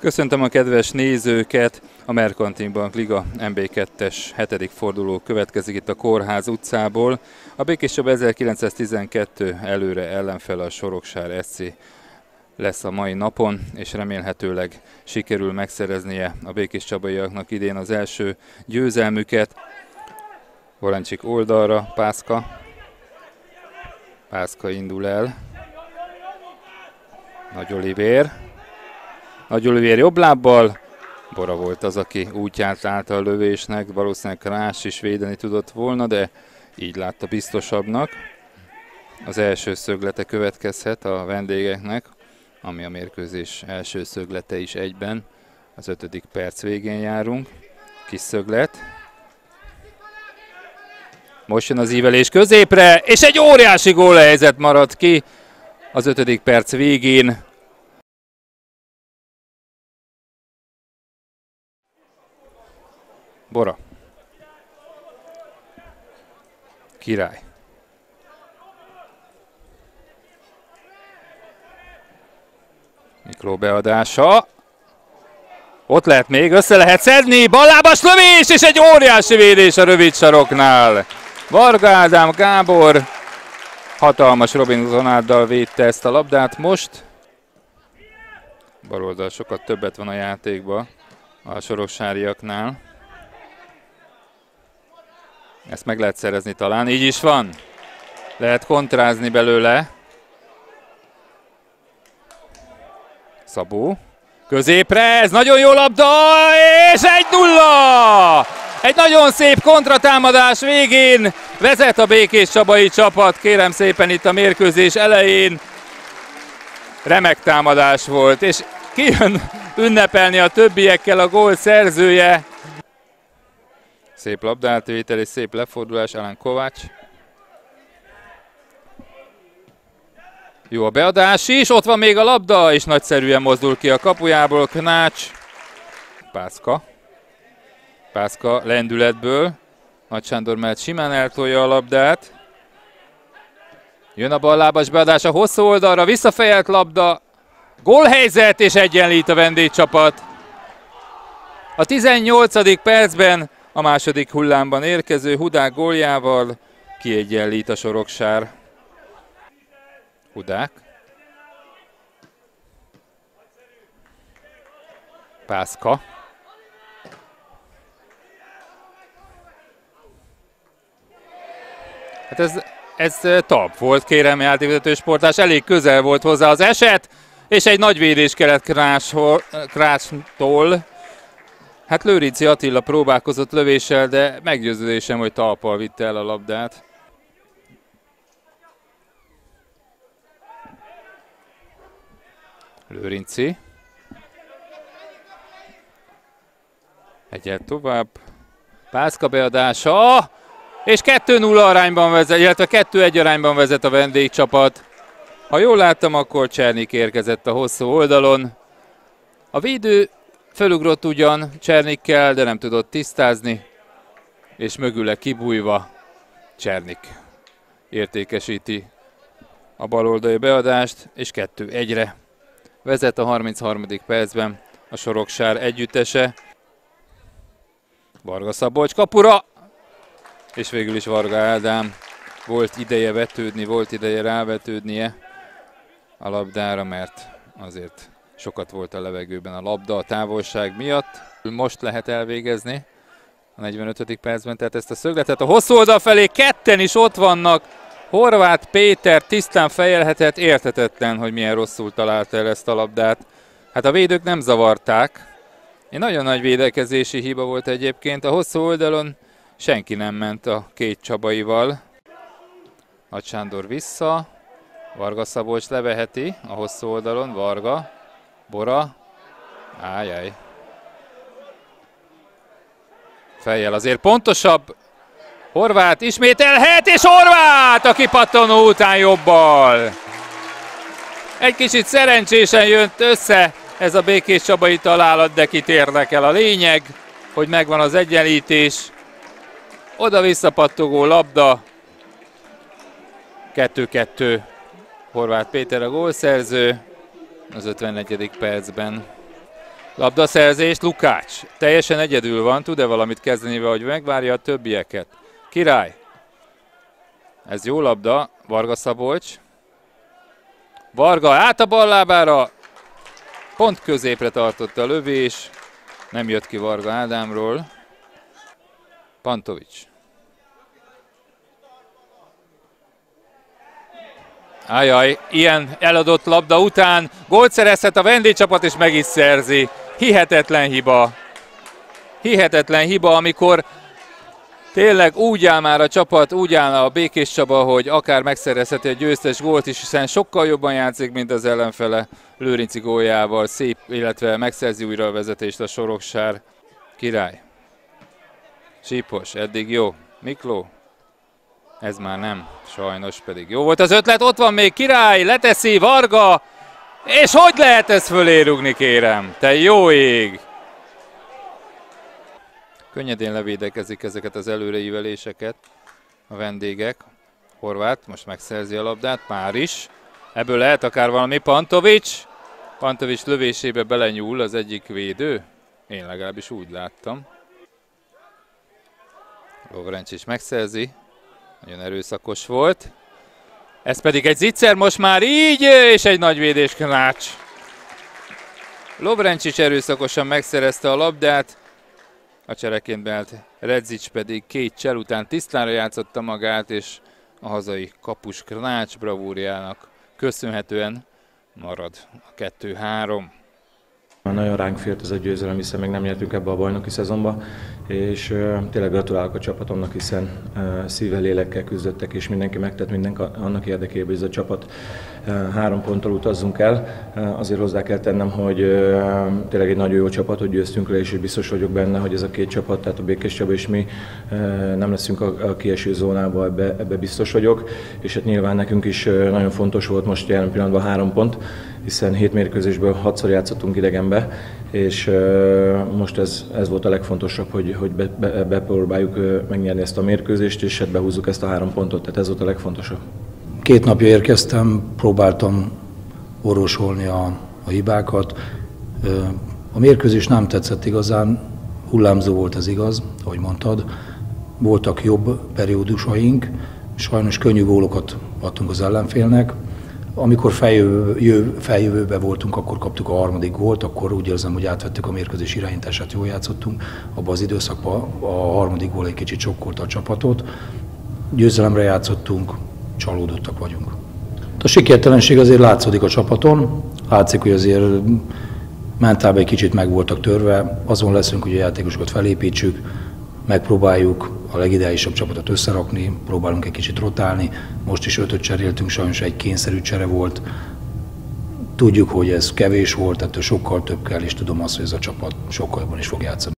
Köszöntöm a kedves nézőket! A Merkantin Bank Liga MB2-es hetedik forduló következik itt a Kórház utcából. A Békés Csaba 1912 előre ellenfele a Soroksár SC lesz a mai napon, és remélhetőleg sikerül megszereznie a Békés Csabaiaknak idén az első győzelmüket. Volancsik oldalra, Pászka. Pászka indul el. Nagy Olivér. Nagy Olivér jobb lábbal. Bora volt az, aki útját állta a lövésnek. Valószínűleg Krás is védeni tudott volna, de így látta biztosabbnak. Az első szöglete következhet a vendégeknek, ami a mérkőzés első szöglete is egyben. Az ötödik perc végén járunk. Kis szöglet. Most jön az ívelés középre, és egy óriási gólhelyzet maradt ki az ötödik perc végén. Bora. Király. Mikló beadása. Ott lehet még, össze lehet szedni, ballábas lövés, és egy óriási védés a rövid saroknál. Varga Ádám Gábor hatalmas Robinsonáddal védte ezt a labdát most. Baloldal sokat többet van a játékban a soroksáriaknál. Ezt meg lehet szerezni talán, így is van. Lehet kontrázni belőle. Szabó. Középre, ez nagyon jó labda, és egy nulla! Egy nagyon szép kontratámadás végén vezet a Békés Csabai csapat, kérem szépen itt a mérkőzés elején. Remek támadás volt, és kijön ünnepelni a többiekkel a gól szerzője. Szép labdátvétel és szép lefordulás, Alan Kovács. Jó a beadás is, ott van még a labda, és nagyszerűen mozdul ki a kapujából Knács. Pászka. Pászka lendületből. Nagy Sándor mellett simán eltolja a labdát. Jön a ballábas beadás a hosszú oldalra, visszafejelt labda. Gólhelyzet és egyenlít a vendégcsapat. A 18. percben a második hullámban érkező Hudák góljával kiegyenlít a soroksár. Hudák. Pászka. Hát ez, ez tap volt, kérem, játékvezető sportás. Elég közel volt hozzá az eset, és egy nagy védés kellett Krástól. Hát Lőrinci Attila próbálkozott lövéssel, de meggyőződésem, hogy talpal vitte el a labdát. Lőrinci. Egyet tovább. Pászka beadása. És 2-0 arányban vezet, illetve 2-1 arányban vezet a vendégcsapat. Ha jól láttam, akkor Csernik érkezett a hosszú oldalon. A védő fölugrott ugyan Csernikkel, de nem tudott tisztázni, és mögüle kibújva Csernik értékesíti a baloldali beadást, és 2-1-re vezet a 33. percben a Soroksár együttese. Varga Szabolcs kapura, és végül is Varga Ádám volt ideje vetődni, volt ideje rávetődnie a labdára, mert azért sokat volt a levegőben a labda a távolság miatt. Most lehet elvégezni a 45. percben, tehát ezt a szögletet a hosszú oldal felé ketten is ott vannak. Horváth Péter tisztán fejelhetett, értetetlen, hogy milyen rosszul találta el ezt a labdát. Hát a védők nem zavarták. Egy nagyon nagy védekezési hiba volt egyébként. A hosszú oldalon senki nem ment a két Csabaival. Nagy Sándor vissza, Varga Szabolcs leveheti a hosszú oldalon, Varga, Bora, ájjaj. Fejjel azért pontosabb, Horvát ismételhet, és Horvát a kipattanó után jobbal. Egy kicsit szerencsésen jött össze ez a Békés Csabai találat, de kit érdekel a lényeg, hogy megvan az egyenlítés. Oda-vissza pattogó labda. 2-2. Horváth Péter a gólszerző az 51. percben. Labdaszerzés, Lukács. Teljesen egyedül van, tud-e valamit kezdeni, vagy megvárja a többieket? Király. Ez jó labda, Varga Szabolcs. Varga át a ballábára, pont középre tartotta a lövés, nem jött ki Varga Ádámról. Pantovics. Ajaj, ilyen eladott labda után gólt szerezhet a vendégcsapat, és meg is szerzi. Hihetetlen hiba. Hihetetlen hiba, amikor tényleg úgy áll már a csapat, úgy áll a Békés Csaba, hogy akár megszerezheti a győztes gólt is, hiszen sokkal jobban játszik, mint az ellenfele Lőrinci góljával, szép, illetve megszerzi újra a vezetést a Soroksár. Király. Sípos, eddig jó. Mikló, ez már nem, sajnos pedig jó volt az ötlet, ott van még Király, leteszi, Varga, és hogy lehet ezt fölé rugni, kérem? Te jó ég! Könnyedén levédekezik ezeket az előreíveléseket a vendégek. Horvát most megszerzi a labdát, már is. Ebből lehet akár valami Pantovics. Pantovics lövésébe belenyúl az egyik védő. Én legalábbis úgy láttam. Lovrenc is megszerzi. Nagyon erőszakos volt. Ez pedig egy zicser most már így, és egy nagy védés Knács. Lovrencsics erőszakosan megszerezte a labdát, a csereként beállt Redzic pedig két csel után tisztára játszotta magát, és a hazai kapus Knács bravúriának köszönhetően marad a 2-3. Nagyon ránk fért ez a győzelem, hiszen még nem nyertünk ebbe a bajnoki szezonba, és tényleg gratulálok a csapatomnak, hiszen szívvel, lélekkel küzdöttek, és mindenki megtett minden annak érdekében, hogy ez a csapat három ponttal utazzunk el. Azért hozzá kell tennem, hogy tényleg egy nagyon jó csapat, hogy győztünk le, és biztos vagyok benne, hogy ez a két csapat, tehát a Békés Csaba és mi nem leszünk a, kieső zónába, ebbe, ebbe biztos vagyok, és hát nyilván nekünk is nagyon fontos volt most jelen pillanatban három pont, hiszen hét mérkőzésből hatszor játszottunk idegenbe, és most ez, ez volt a legfontosabb, hogy, hogy be, be, bepróbáljuk megnyerni ezt a mérkőzést, és hát behúzzuk ezt a három pontot, tehát ez volt a legfontosabb. Két napja érkeztem, próbáltam orvosolni a, a hibákat. A mérkőzés nem tetszett igazán, hullámzó volt ez igaz, ahogy mondtad. Voltak jobb periódusaink, sajnos könnyű gólokat adtunk az ellenfélnek, amikor feljövő, feljövőbe voltunk, akkor kaptuk a harmadik gólt, akkor úgy érzem, hogy átvettük a mérkőzés irányítását, jól játszottunk. Abban az időszakban a harmadik gól egy kicsit sokkolta a csapatot. Győzelemre játszottunk, csalódottak vagyunk. A sikertelenség azért látszódik a csapaton, látszik, hogy azért mentálban egy kicsit meg voltak törve, azon leszünk, hogy a játékosokat felépítsük, megpróbáljuk a legideálisabb csapatot összerakni, próbálunk egy kicsit rotálni. Most is ötöt cseréltünk, sajnos egy kényszerű csere volt. Tudjuk, hogy ez kevés volt, ettől sokkal több kell, és tudom azt, hogy ez a csapat sokkal jobban is fog játszani.